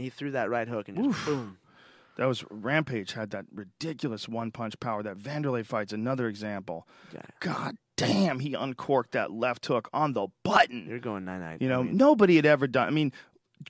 and he threw that right hook and just boom. That was Rampage had that ridiculous one punch power. That Vanderlei fight's another example. Yeah. God damn, he uncorked that left hook on the button. You're going nine nine. You know, nobody had ever done. I mean,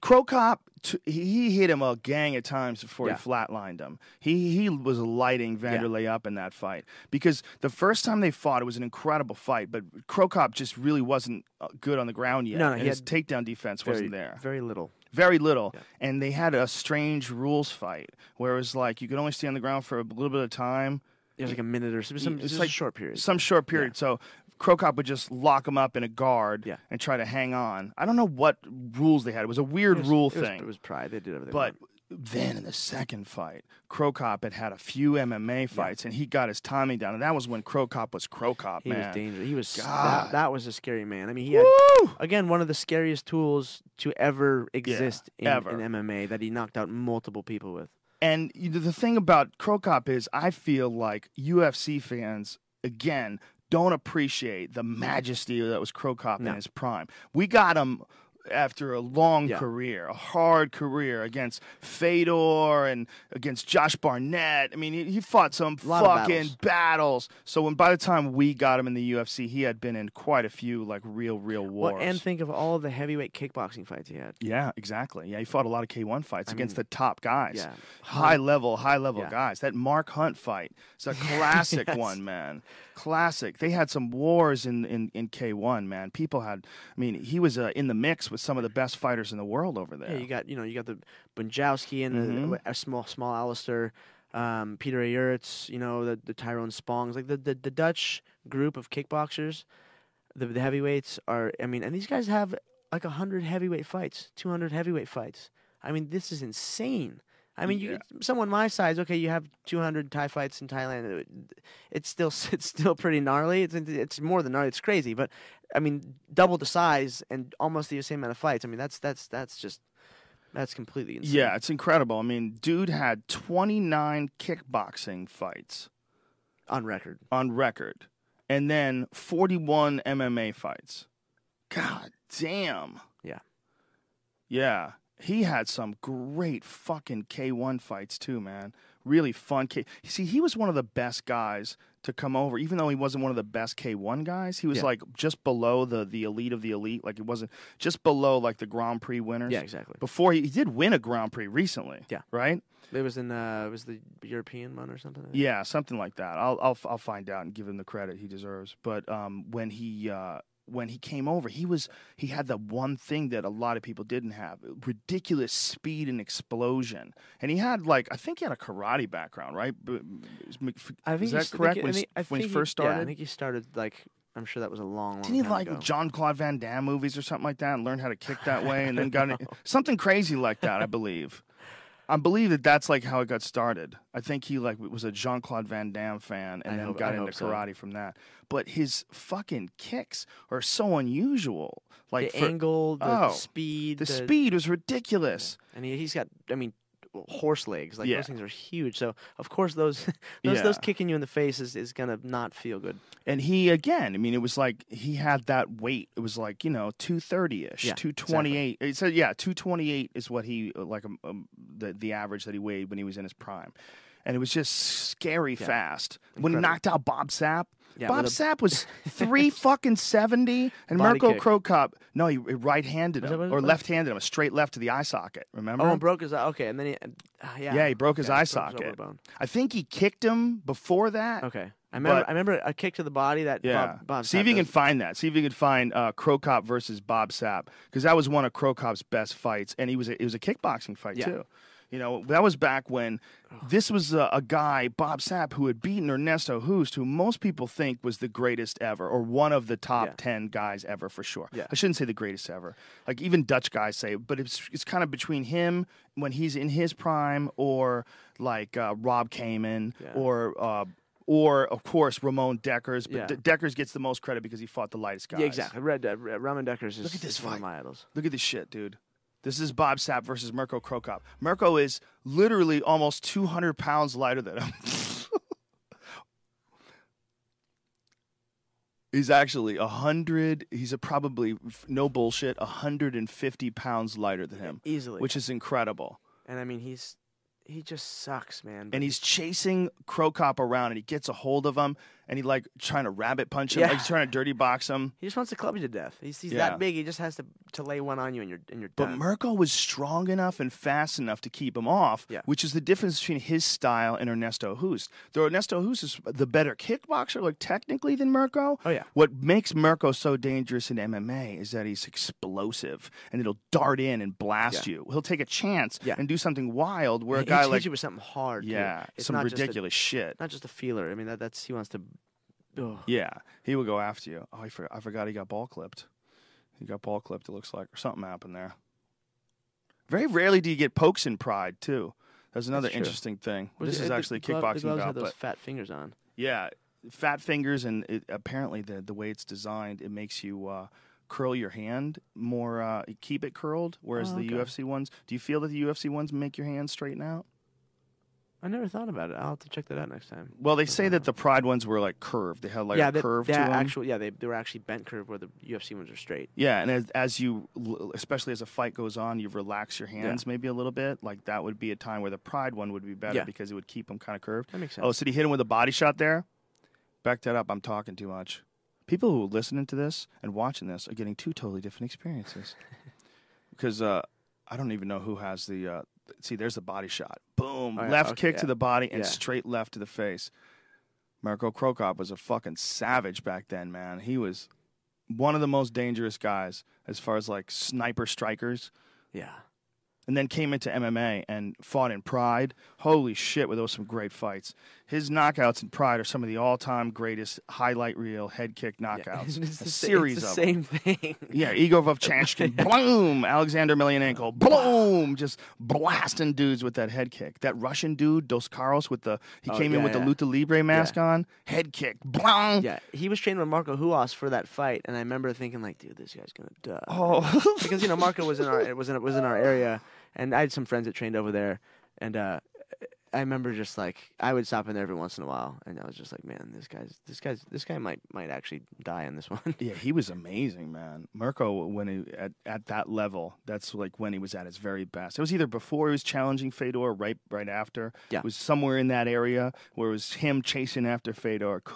Cro Cop, t- he hit him a gang of times before Yeah. he flatlined him. He he was lighting Vanderlei up in that fight because the first time they fought, it was an incredible fight. But Cro Cop just really wasn't uh, good on the ground yet. No, no, his takedown defense very, wasn't there. Very little. Very little, and they had a strange rules fight where it was like you could only stay on the ground for a little bit of time. It was like a minute or some, some It's like short period. Some short period. So Cro Cop would just lock him up in a guard Yeah. and try to hang on. I don't know what rules they had. It was a weird was- rule it was- thing. It was pride. They did everything. but then in the second fight, Cro Cop had had a few MMA fights and he got his timing down. And that was when Cro Cop was Cro Cop, he man. was dangerous. He was God. that, that was a scary man. I mean, he had Woo! again one of the scariest tools to ever exist in, ever. in MMA that he knocked out multiple people with. And the thing about Cro Cop is, I feel like UFC fans, again, don't appreciate the majesty that was Cro Cop in his prime. We got him after a long Yeah. career, a hard career against Fedor and against Josh Barnett. I mean, he, he fought some fucking battles. battles. So when by the time we got him in the UFC, he had been in quite a few like real, real wars. Well, and think of all of the heavyweight kickboxing fights he had. Yeah, exactly. Yeah, he fought a lot of K1 fights against the top guys. yeah. High level, high level Yeah. guys. That Mark Hunt fight. It's a classic Yes. one, man. Classic. They had some wars in, in, in K1, man. People had, I mean, he was uh, in the mix with some of the best fighters in the world over there. Yeah, you got you know you got the Bonjasky and Mhm. the, a small small Alistair, um, Peter Aerts, you know the the Tyrone Spongs, like the, the the Dutch group of kickboxers, the the heavyweights are. I mean, and these guys have like hundred heavyweight fights, two hundred heavyweight fights. I mean, this is insane. I mean, you, someone my size, okay, you have 200 Thai fights in Thailand. It's still it's still pretty gnarly. It's it's more than gnarly. It's crazy, but I mean, double the size and almost the same amount of fights. I mean, that's that's that's just that's completely insane. yeah, it's incredible. I mean, dude had 29 kickboxing fights on record. on record and then 41 MMA fights. God damn. Yeah. Yeah. He had some great fucking K1 fights too, man. Really fun. K- See, he was one of the best guys to come over, even though he wasn't one of the best K1 guys. He was Yeah. like just below the the elite of the elite. Like it wasn't just below like the Grand Prix winners. Yeah, exactly. Before he, he did win a Grand Prix recently. Yeah. Right. It was in uh, it was the European one or something. Yeah, something like that. I'll I'll I'll find out and give him the credit he deserves. But um, when he uh, when he came over, he was he had the one thing that a lot of people didn't have: ridiculous speed and explosion. And he had like I think he had a karate background, right? I think is that correct? think- when I he, think- I when he first Yeah, I think he started like I'm sure that was a long, long didn't he like ago. Jean Claude Van Damme movies or something like that, and learn how to kick that way, and then got in, something crazy like that? I believe. I believe that that's like how it got started. I think he like was a Jean Claude Van Damme fan and I then hope- got I into hope so. karate from that. But his fucking kicks are so unusual. Like the for- angle, the oh, speed, the speed was ridiculous. and he, he's got I mean horse legs like Yeah. those things are huge. So of course those those those kicking you in the face is, is gonna not feel good. And he again, I mean, it was like he had that weight. It was like you know two thirty ish, Yeah, two twenty eight. It said yeah, two twenty eight is what he like um, um, the the average that he weighed when he was in his prime, and it was just scary fast. When he knocked out Bob Sapp, Yeah, Bob Sapp was three fucking seventy, and Body Mirko. Cro Cop, no, he right handed him or left handed him, a straight left to the eye socket. Remember? Oh, and broke his eye. Okay, and then he uh, yeah yeah, he broke his Yeah, eye his socket. elbow. I think he kicked him before that. Okay, I remember But- I remember a kick to the body that Yeah. Bob, Bob See if you can find that. See if you can find uh, Cro Cop versus Bob Sapp because that was one of Cro Cop's best fights, and he was a, it was a kickboxing fight Yeah. too. You know, that was back when this was a, a guy, Bob Sapp, who had beaten Ernesto Hoost, who most people think was the greatest ever, or one of the top Yeah. 10 guys ever for sure. Yeah. I shouldn't say the greatest ever. Like even Dutch guys say, but it's, it's kind of between him when he's in his prime, or like uh, Rob Kamen, Yeah. or. Uh, or of course Ramon Dekkers, but Yeah. De- Dekkers gets the most credit because he fought the lightest guys. Yeah, exactly. Red uh, Ramon Dekkers is Look at this is one of my idols. Look at this shit, dude. This is Bob Sapp versus Mirko Cro Cop. Mirko is literally almost 200 pounds lighter than him. He's actually a hundred. He's a probably no bullshit, hundred and fifty pounds lighter than him, easily. which is incredible. and I mean, he's he just sucks, man. And he's chasing Cro Cop around, and he gets a hold of him, and he like trying to rabbit punch him, Yeah. like he's trying to dirty box him. he just wants to club you to death. He's he's Yeah. that big. He just has to to lay one on you, and you're and you're done. But. Mirko was strong enough and fast enough to keep him off, Yeah. which is the difference between his style and Ernesto Hoost. Though Ernesto Hoost is the better kickboxer, like technically than Mirko. Oh, yeah. What makes Mirko so dangerous in MMA is that he's explosive and it'll dart in and blast you. He'll take a chance and do something wild where a guy like you with something hard. yeah, It's some not just a- ridiculous shit. not just a feeler. I mean, that, that's he wants to. Oh. Yeah, he will go after you. Oh, I forgot, I forgot he got ball clipped. He got ball clipped. It looks like, or something happened there. Very rarely do you get pokes in Pride too. That's another true. interesting thing. Was this it- is actually the kickboxing The gloves bout, had those fat fingers on. yeah, fat fingers and it, apparently the the way it's designed, it makes you uh, curl your hand more, uh, keep it curled. Whereas Oh, the. UFC ones, do you feel that the UFC ones make your hands straighten out? I never thought about it. I'll have to check that out next time. Well, they say that the Pride ones were like curved. They had like yeah, a curve to them. actual. Yeah, they they were actually bent curve where the UFC ones are straight. Yeah, and as, as you, especially as a fight goes on, you relax your hands maybe a little bit. Like that would be a time where the Pride one would be better Yeah. because it would keep them kind of curved. That makes sense. Oh, so did he hit him with a body shot there? Back that up. I'm talking too much. People who are listening to this and watching this are getting two totally different experiences. because uh, I don't even know who has the. Uh, see, there's the body shot. Boom. Oh, yeah, left okay, kick to the body and Yeah. straight left to the face. Marco Cro Cop was a fucking savage back then, man. He was one of the most dangerous guys as far as like sniper strikers. yeah. And then came into MMA and fought in Pride. Holy shit, were those some great fights. His knockouts in Pride are some of the all time greatest highlight reel head kick Yeah. knockouts. it's a the, series it's the of same thing. yeah, Igor Vovchanchyn, boom! Alexander Emelianenko, boom! Just blasting dudes with that head kick. That Russian dude, Dos Caras, with the he Oh, came in with yeah. the Luta Libre mask on, head kick, boom! Yeah, he was trained with Marco Ruas for that fight, and I remember thinking like, dude, this guy's gonna die. Oh, because you know Marco was in our was in was in our area, and I had some friends that trained over there, and uh, I remember just like I would stop in there every once in a while, and I was just like, man, this guy's this guy's this guy might might actually die in this one. yeah, he was amazing, man. Mirko, when he at, at that level, that's like when he was at his very best. It was either before he was challenging Fedor, right right after. Yeah. It was somewhere in that area where it was him chasing after Fedor.